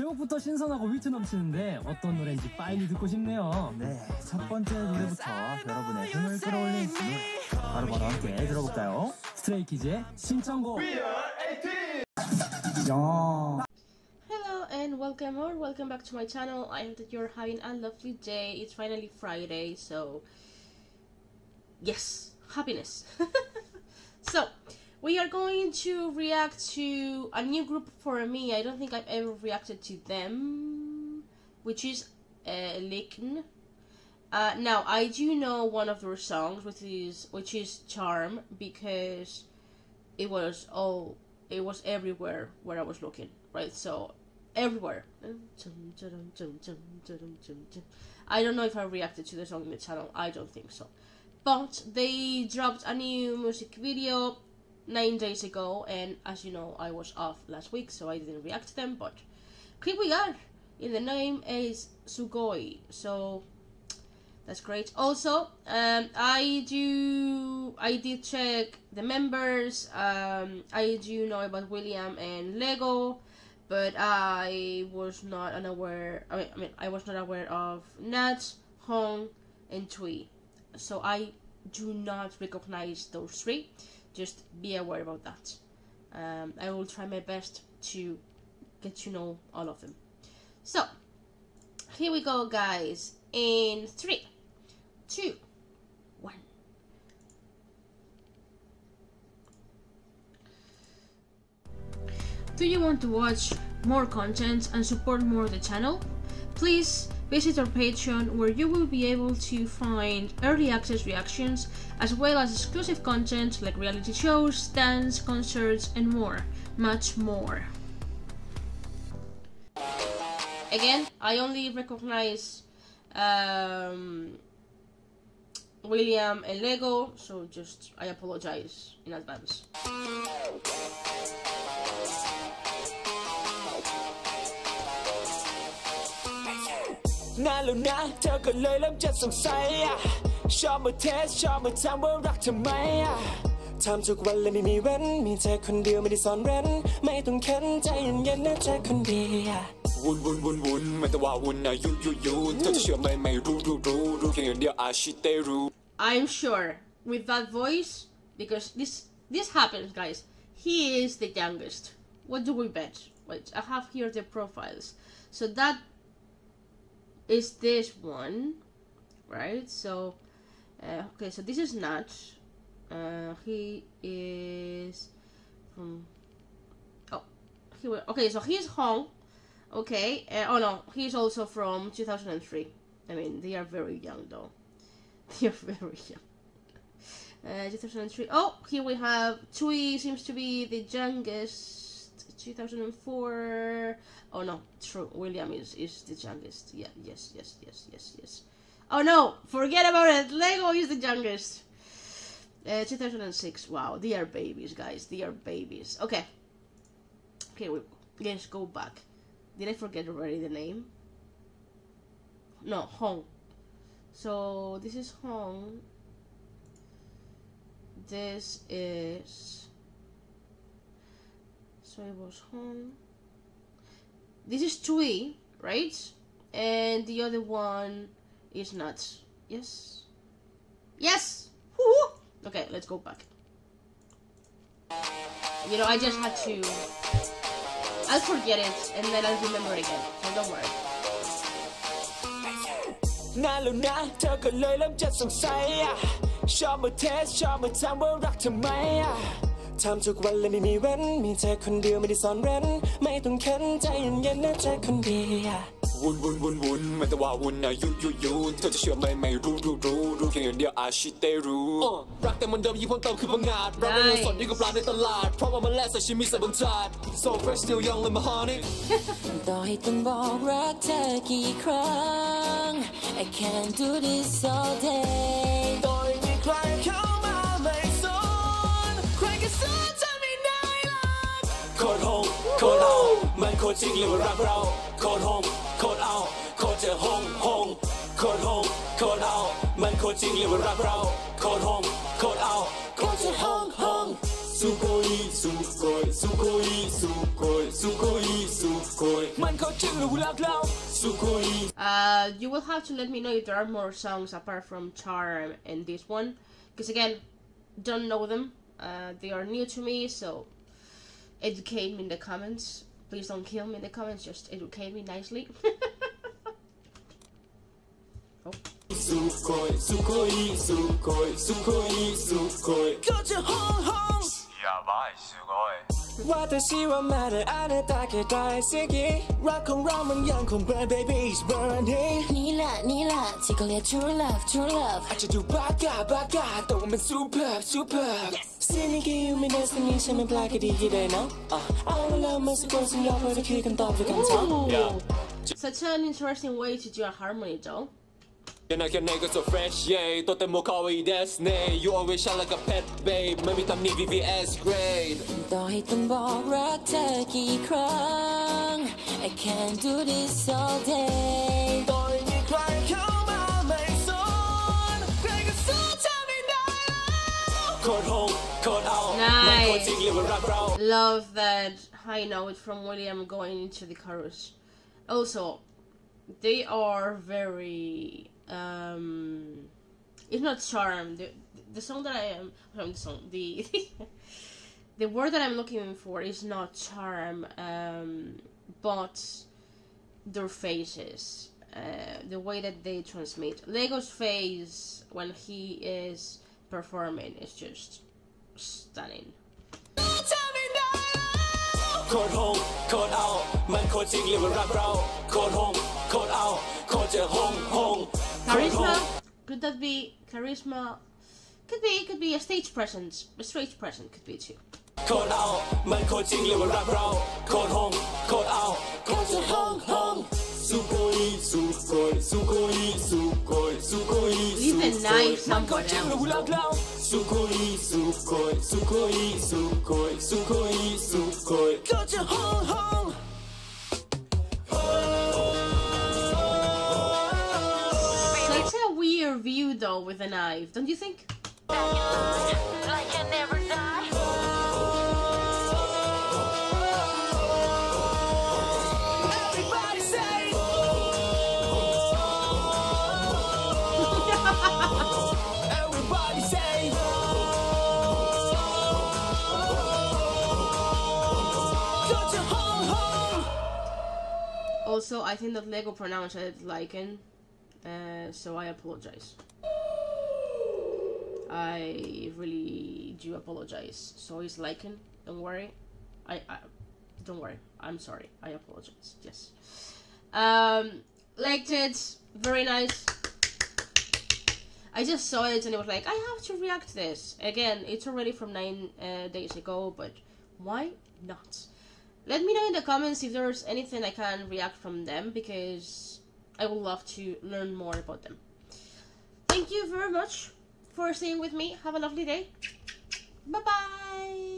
제목부터 신선하고 위트 넘치는데 어떤 노래인지 빨리 듣고 싶네요. 네, 첫 번째 노래부터 여러분의 흥을 끌어올린 노래 바로바로 함께 들어볼까요? 스트레이키즈의 신청곡. 야. Hello and welcome or welcome back to my channel. I hope that you're having a lovely day. It's finally Friday, so yes, happiness. so we are going to react to a new group for me. I don't think I've ever reacted to them, which is uh, LYKN. Uh, now I do know one of their songs, which is which is Charm, because it was all it was everywhere where I was looking, right? So everywhere. I don't know if I reacted to the song in the channel. I don't think so. But they dropped a new music video nine days ago, and as you know, I was off last week, so I didn't react to them. But here we are. In the name is Sugoi, so that's great. Also, um, I do I did check the members. Um, I do know about William and Lego, but I was not unaware. I mean, I mean, I was not aware of Nat, Hong, and Tui. So I do not recognize those three. Just be aware about that. Um, I will try my best to get to know all of them. So here we go, guys. In three, two, one. Do you want to watch more content and support more the channel? Please visit our Patreon where you will be able to find early access reactions as well as exclusive content like reality shows, dance, concerts, and more. Much more. Again, I only recognize um, William and Lego, so just I apologize in advance. นานแล้วนะเธอก็เลยเริ่มจะสงสัยอะชอบมาเทสชอบมาถามว่ารักทำไมอะทำทุกวันเลยไม่มีเว้น มีเธอคนเดียวไม่ได้ซ่อนเร้น ไม่ต้องเค้นใจเย็นๆนะเธอคนเดียววุ่นวุ่นวุ่นวุ่นไม่ต้องว่าวุ่นนะยุยุยุเธอจะเชื่อไหมไม่รู้รู้รู้รู้เพียงอย่างเดียวอาชิเตรู้ I'm sure with that voice, because this this happens, guys. He is the youngest. What do we bet? Wait, I have here the profiles. So that is this one, right? So, uh, okay, so this is Nat. Uh, he is from. Oh, he okay. So he's Hong. Okay. Uh, oh no, he's also from 2003. I mean, they are very young though. They are very young. Uh, 2003. Oh, here we have Tui seems to be the youngest. 2004. Oh no, true. William is is the youngest. Yeah, yes, yes, yes, yes, yes. Oh no, forget about it. Lego is the youngest. Uh, 2006. Wow, they are babies, guys. They are babies. Okay. Okay, we let's go back. Did I forget already the name? No, Hong. So this is Hong. This is. So it was Hong. This is Tui, right? And the other one is Nat. Yes. Yes! Okay, let's go back. You know, I just had to... I'll forget it, and then I'll remember it again. So don't worry. น่าแล้วนะ ทำทุกวันเลยไม่มีเว้น มีเธอคนเดียวไม่ได้ซ่อนเร้น ไม่ต้องเค้นใจเย็นๆนะเธอคนเดียววุ่นวุ่นวุ่นวุ่นไม่ต้องว่าวุ่นนะยุยุยุเธอจะเชื่อไหมไม่รู้รู้รู้รู้เพียงอย่างเดียวอาชิเตรู้รักแต่มันเดิมยิ่งเพิ่มเติมคือพังงาดรักไม่ยังสดยิ่งกับปลาในตลาด เพราะว่ามันแลกใส่ชิมิใส่บนจาน so fresh still young like my honey ต่อให้ต้องบอกรักเธอกี่ครั้ง I can't do this all day โคตรเอามันโคตรจริงหรือว่ารักเราโคตรโหงโคตรเอาโคตรจะโหงโหงโคตรโหงโคตรเอามันโคตรจริงหรือว่ารักเราโคตรโหงโคตรเอาโคตรจะโหงโหงสุโกยสุโกยสุโกยสุโก Sukhoi, Sukhoi, Sukhoi. Man ko ching lu lak lao. Sukhoi. Uh, you will have to let me know if there are more songs apart from Charm and this one, because again, don't know them. Uh, they are new to me, so educate me in the comments. Please don't kill me in the comments. Just educate me nicely. Sugoi, Sugoi, Sugoi, Sugoi, Sugoi. Got your hong hong. やばいすごい私はまだあなたが大好きรักของเรามันยังคง burn baby is burning นี่แหละนี่แหละที่เขาเรียก true love true love อาจจะดูบ้ากาบ้ากาแต่ว่ามัน super super สิ่งนี้คือไม่ได้สิ่งนี้ฉันไม่แปลกดีที่ได้นะอ่ะเอาเวลามาสักคนสัญญาเพื่อจะคือคำตอบด้วยกันทั้ง Ooh. Such an interesting way to do a harmony, though. ยังไงแค่ไหนก็ so fresh yeah ตัวเต็มโมคาวอีเดสเน่ you always shine like a pet babe ไม่มีตำหนิ VVS grade ต่อให้ต้องบอกรักเธอกี่ครั้ง I can't do this all day ต่อให้มีใครเข้ามาไม่สนใครก็สู้เธอไม่ได้แล้วโคตรโหดโคตรเอา Nice. ไม่โคตรจริงเรียกว่ารักเรา Love that high note from William going into the chorus. Also, they are very. um It's not charm. The, the song that I am. The song. The. the word that I'm looking for is not charm, um, but their faces. Uh, the way that they transmit. Lego's face when he is performing is just stunning. โคตรโหดโคตรเอา มันโคตรจริงเรียกว่ารักเราโคตรโหดโคตรเอาโคตรจะหงหงโคตรโห Charisma? ด Could that be charisma? Could be. Could be a stage presence. A stage presence could be too. โคตรเอา มันโคตรจริงเรียกว่ารักเราโคตรหงโคตรเอาโคตรจะหงหงสุโกยสุโกยสุโกยสุโกยสุโกย Leave the knife มันโคตร somewhere จริงเรียกว่ารัก else. เราสุโกยสุโกยสุโกยสุโกยสุโกยสุโก with a knife, don't you think? like I never die Everybody say Everybody say Got your home home Also, I think that Lego pronounced it Lycan, uh, so I apologize. I really do apologize. So it's Lycan. Don't worry. I, I don't worry. I'm sorry. I apologize. Yes. Um, liked it. Very nice. I just saw it and it was like, I have to react to this. Again, it's already from nine uh, days ago, but why not? Let me know in the comments if there's anything I can react from them because I would love to learn more about them. Thank you very much for staying with me. Have a lovely day. Bye bye.